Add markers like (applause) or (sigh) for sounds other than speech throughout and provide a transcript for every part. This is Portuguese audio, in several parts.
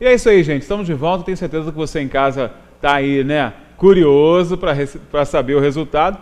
E é isso aí, gente. Estamos de volta. Tenho certeza que você em casa está aí, né, curioso para saber o resultado.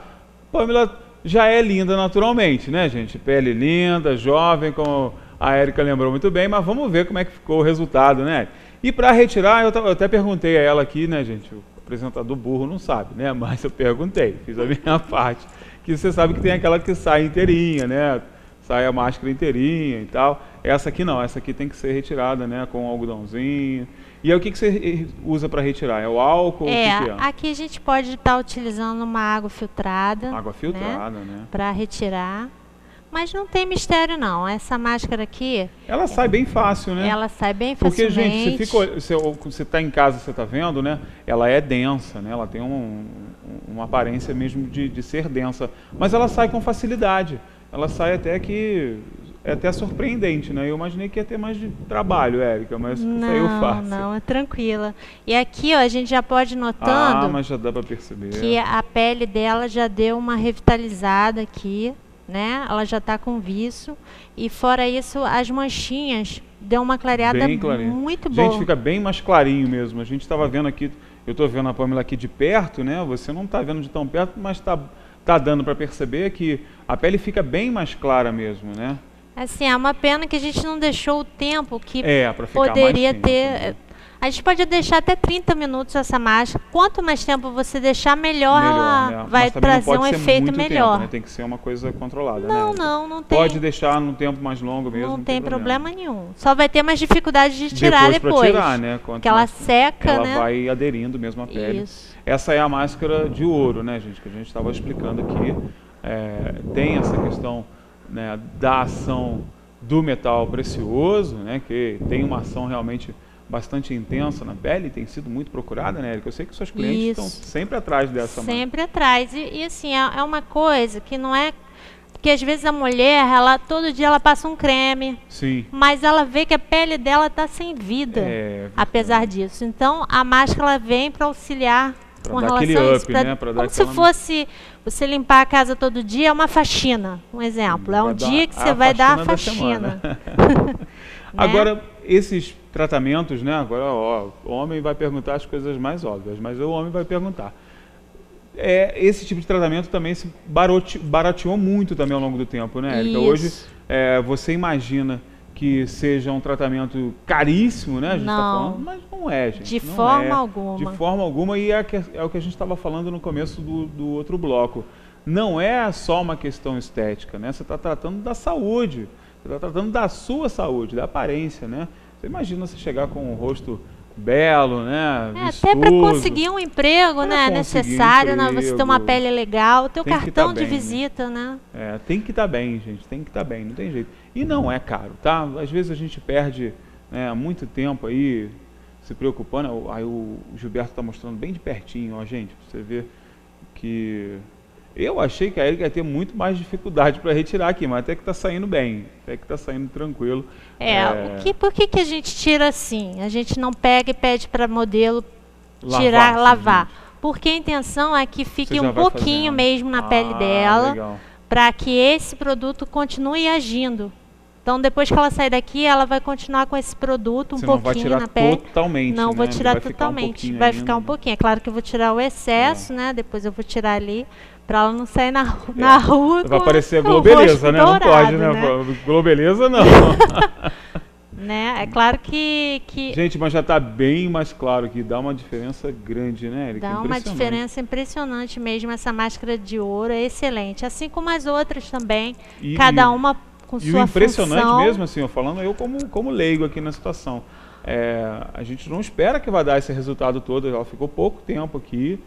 Pamela já é linda naturalmente, né, gente? Pele linda, jovem, como a Érica lembrou muito bem, mas vamos ver como é que ficou o resultado, né? E para retirar, eu, eu, até perguntei a ela aqui, né, gente? O apresentador burro não sabe, né? (laughs) Mas eu perguntei, fiz a minha (laughs) parte. Que você sabe que tem aquela que sai inteirinha, né? Sai a máscara inteirinha e tal. Essa aqui não, essa aqui tem que ser retirada, né? Com um algodãozinho. E aí o que, que você usa para retirar? É o álcool? É, que que é? aqui a gente pode estar tá utilizando uma água filtrada. Água filtrada, né? né? Para retirar. Mas não tem mistério não. Essa máscara aqui. Ela sai bem fácil, né? Ela sai bem facilmente. Porque, gente, você, fica, você está em casa, você está vendo, né? Ela é densa, né? Ela tem um, uma aparência mesmo de, de ser densa. Mas ela sai com facilidade. Ela sai até que é até surpreendente, né? Eu imaginei que ia ter mais de trabalho, Érica, mas não, saiu fácil. Não, é tranquila. E aqui, ó, a gente já pode notando. Ah, mas já dá para perceber. Que a pele dela já deu uma revitalizada aqui né? Ela já está com viço. E fora isso, as manchinhas deu uma clareada muito boa. Gente, fica bem mais clarinho mesmo. A gente estava vendo aqui, eu estou vendo a Pamela aqui de perto, né? Você não está vendo de tão perto, mas está tá dando para perceber que a pele fica bem mais clara mesmo, né? Assim, é uma pena que a gente não deixou o tempo que é, poderia ter. Né? A gente pode deixar até 30 minutos essa máscara. Quanto mais tempo você deixar, melhor, melhor ela né? vai trazer um efeito melhor. Tempo, né? Tem que ser uma coisa controlada. Não, né? não, não tem. Pode deixar no tempo mais longo mesmo. Não, não tem, tem problema. problema. nenhum. Só vai ter mais dificuldade de tirar depois. depois tirar, né? Porque ela seca, ela né? Ela vai aderindo mesmo à pele. Isso. Essa é a máscara de ouro, né, gente? Que a gente estava explicando aqui. É, tem essa questão né, da ação do metal precioso, né? Que tem uma ação realmente bastante intensa na pele, tem sido muito procurada, né, Erika? Eu sei que seus clientes Isso. estão sempre atrás dessa Sempre atrás. E, e assim, é, é, uma coisa que não é. Porque às vezes a mulher, ela todo dia ela passa um creme. Sim. Mas ela vê que a pele dela está sem vida. É, apesar disso. Então a máscara vem para auxiliar pra com relação a isso. Pra, né? Pra como se fosse você limpar a casa todo dia, é uma faxina, um exemplo. É um dia que você vai dar a faxina. (laughs) (laughs) né? Agora, esses tratamentos, né? Agora, ó, o homem vai perguntar as coisas mais óbvias, mas o homem vai perguntar. É, esse tipo de tratamento também se barateou muito também ao longo do tempo, né, Érica? Hoje, é, você imagina que seja um tratamento caríssimo, né? A gente está falando, mas não é, gente. De não forma é. alguma. De forma alguma, e é, é o que a gente estava falando no começo do, do outro bloco. Não é só uma questão estética, né? Você está tratando da saúde, você está tratando da sua saúde, da aparência, né? Você imagina você chegar com o rosto belo, né? É, até para conseguir um emprego, né? Necessário, um né? Você ter uma pele legal, ter o cartão tá de bem, né? visita, né? né? É, tem que estar tá bem, gente. Tem que estar tá bem, não tem jeito. E não é caro, tá? Às vezes a gente perde né, muito tempo aí se preocupando. Aí o Gilberto está mostrando bem de pertinho, ó, gente, pra você ver que eu achei que a Erika ia ter muito mais dificuldade para retirar aqui, mas até que está saindo bem, até que está saindo tranquilo. É, é... Que, por que, que a gente tira assim? A gente não pega e pede para modelo tirar, lavar? Porque a intenção é que fique um pouquinho fazendo. mesmo na ah, pele dela, para que esse produto continue agindo. Então, depois que ela sair daqui, ela vai continuar com esse produto um Você pouquinho na pele. Totalmente. Não né? vou tirar vai totalmente. Ficar um vai ficar um pouquinho. É claro que eu vou tirar o excesso, é. né? Depois eu vou tirar ali para ela não sair na, é. na rua. Vai parecer a Globeleza, né? Dourado, não pode, né? né? Globeleza não. (laughs) né? É claro que, que. Gente, mas já está bem mais claro que dá uma diferença grande, né, Erika? Dá uma diferença impressionante mesmo. Essa máscara de ouro é excelente. Assim como as outras também. E, cada uma com e sua o impressionante função. mesmo, assim, eu falando eu como, como leigo aqui na situação. É, a gente não espera que vai dar esse resultado todo, ela ficou pouco tempo aqui.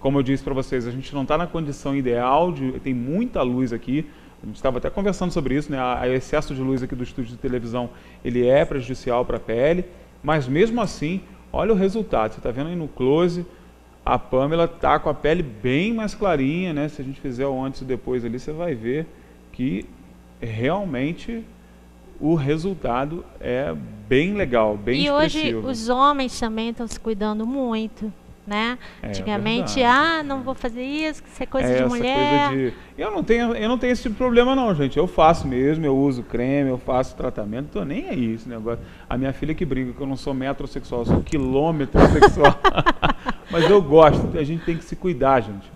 Como eu disse para vocês, a gente não está na condição ideal, de, tem muita luz aqui. A gente estava até conversando sobre isso, né? O excesso de luz aqui do estúdio de televisão, ele é prejudicial para a pele, mas mesmo assim, olha o resultado. Você está vendo aí no close, a Pamela está com a pele bem mais clarinha, né? Se a gente fizer o antes e depois ali, você vai ver que realmente o resultado é bem legal, bem e expressivo. E hoje os homens também estão se cuidando muito. Né? É, Antigamente, é ah, não vou fazer isso, isso é coisa é, de mulher. Coisa de... Eu não tenho, eu não tenho esse tipo de problema não, gente. Eu faço mesmo, eu uso creme, eu faço tratamento, tô nem aí esse negócio. A minha filha que briga que eu não sou metrosexual, eu sou quilometrosexual. (laughs) Mas eu gosto, a gente tem que se cuidar, gente.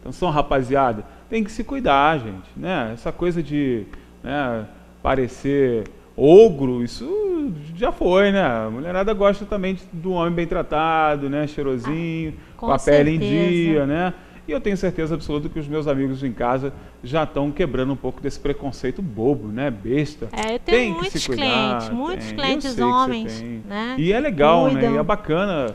Atenção, rapaziada, tem que se cuidar, gente, né? Essa coisa de, né, parecer ogro, isso já foi, né? A mulherada gosta também do homem bem tratado, né? Cheirosinho, ah, com, com, a certeza. pele em dia, né? E eu tenho certeza absoluta que os meus amigos em casa já estão quebrando um pouco desse preconceito bobo, né? Besta. É, eu tenho tem muitos clientes, muitos tem. clientes homens, né? E é legal, Cuidam. né? E é bacana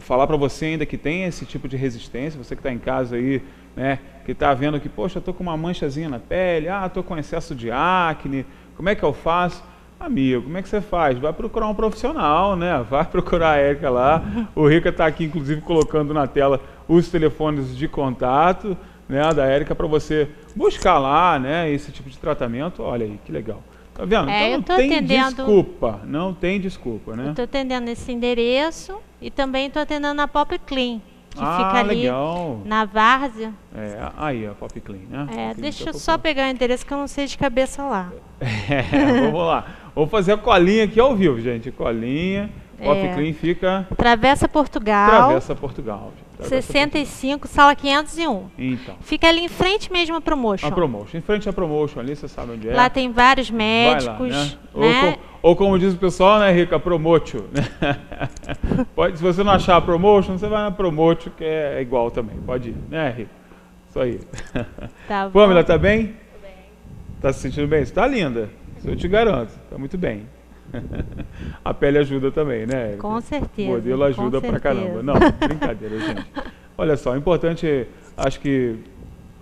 falar para você ainda que tem esse tipo de resistência, você que está em casa aí, né? Que está vendo que, poxa, estou com uma manchazinha na pele, ah, estou com excesso de acne, como é que eu faço? Amigo, como é que você faz? Vai procurar um profissional, né? (laughs) Vai procurar a Érica lá. O Rica está aqui, inclusive, colocando na tela os telefones de contato né, da Érica para você buscar lá né, esse tipo de tratamento. Olha aí, que legal. Tá vendo? É, então não tem atendendo... desculpa, não tem desculpa, né? Estou atendendo esse endereço e também estou atendendo na Pop Clean que ah, fica ali legal. na várzea. É, aí a Pop Clean, né? É, deixa eu só pegar o endereço que eu não sei de cabeça lá. (laughs) É, vamos lá. Vou fazer a colinha aqui ao vivo, gente. Colinha. Pop é. Clean fica. Travessa Portugal. Travessa Portugal. Travessa 65, Portugal. sala 501. Então. Fica ali em frente mesmo à Promotion. A Promotion. Em frente à Promotion ali, você sabe onde é. Lá tem vários médicos. Lá, né? né? Ou, com, ou, como diz o pessoal, né, Rica? Promotio. Né? (laughs) Pode, se você não achar a Promotion, você vai na Promotio, que é igual também. Pode ir, né, Rica? Isso aí. Tá (laughs) Pamela, tá bem? Tô bem. Tá se sentindo bem? Você tá linda. Isso eu te garanto. Tá muito bem. (laughs) a pele ajuda também, né? Com certeza. O modelo ajuda pra caramba. Não, brincadeira, gente. Olha só, importante, acho que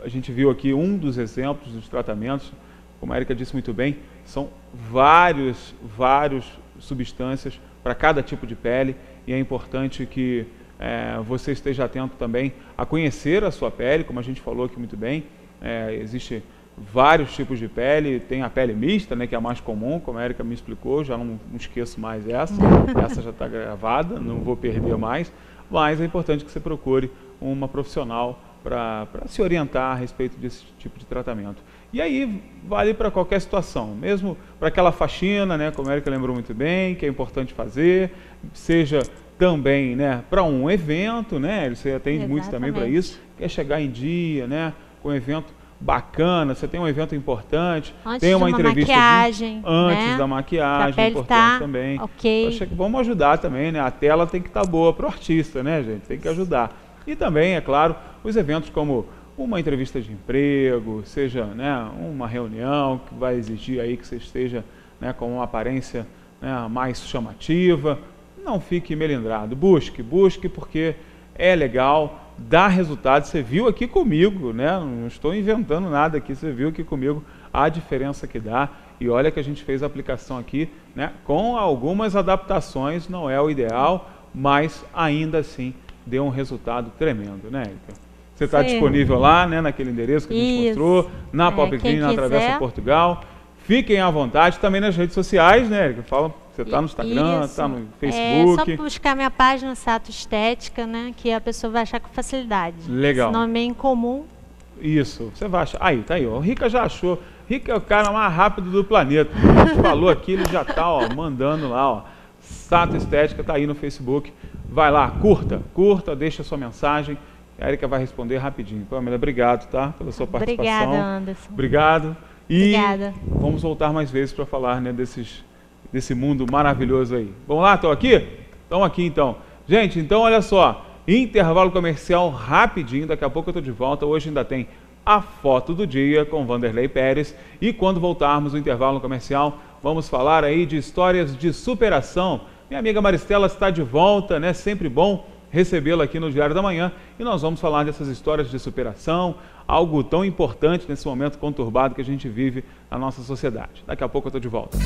a gente viu aqui um dos exemplos dos tratamentos, como a Erika disse muito bem, são vários, vários substâncias para cada tipo de pele e é importante que é, você esteja atento também a conhecer a sua pele, como a gente falou aqui muito bem. É, existe vários tipos de pele, tem a pele mista, né, que é a mais comum, como a Erika me explicou, já não, não esqueço mais essa, (laughs) essa já está gravada, não vou perder mais, mas é importante que você procure uma profissional para se orientar a respeito desse tipo de tratamento. E aí vale para qualquer situação, mesmo para aquela faxina, né, como a Erika lembrou muito bem, que é importante fazer, seja também né, para um evento, né, você atende Exatamente. muito também para isso, quer chegar em dia, né, com um evento bacana, você tem um evento importante, antes tem uma, uma entrevista maquiagem, de, antes né? da maquiagem, importante tá também. Okay. Acho que vamos ajudar também, né? A tela tem que estar tá boa para o artista, né, gente? Tem que ajudar. E também, é claro, os eventos como uma entrevista de emprego, seja né, uma reunião que vai exigir aí que você esteja né, com uma aparência né, mais chamativa, não fique melindrado, busque, busque porque é legal, dá resultado. Você viu aqui comigo, né? Não estou inventando nada aqui, você viu aqui comigo a diferença que dá. E olha que a gente fez a aplicação aqui, né? Com algumas adaptações, não é o ideal, mas ainda assim deu um resultado tremendo, né, Erika? Você está disponível lá, né, naquele endereço que a gente Isso. mostrou, na é, Pop Clean, na Travessa Portugal. Fiquem à vontade também nas redes sociais, né, Erika? Fala você está no Instagram, está no Facebook. É só buscar minha página Sato Estética, né? Que a pessoa vai achar com facilidade. Legal. Esse nome é incomum. Isso, você vai achar. Aí, tá aí, ó. O Rica já achou. Rica é o cara mais rápido do planeta. (laughs) A gente falou aqui, ele já está ó, mandando lá, ó. Sato Estética está aí no Facebook. Vai lá, curta, curta, deixa sua mensagem. A Erika vai responder rapidinho. Pamela, obrigado, tá? Pela sua participação. Obrigada, Anderson. Obrigado. E Obrigada. vamos voltar mais vezes para falar né, desses desse mundo maravilhoso aí. Vamos lá, estão aqui? Estão aqui então. Gente, então olha só, intervalo comercial rapidinho, daqui a pouco eu estou de volta. Hoje ainda tem a foto do dia com Vanderlei Pérez e quando voltarmos no intervalo comercial, vamos falar aí de histórias de superação. Minha amiga Maristela está de volta, né? Sempre bom recebê-la aqui no Diário da Manhã e nós vamos falar dessas histórias de superação, algo tão importante nesse momento conturbado que a gente vive na nossa sociedade. Daqui a pouco eu estou de volta.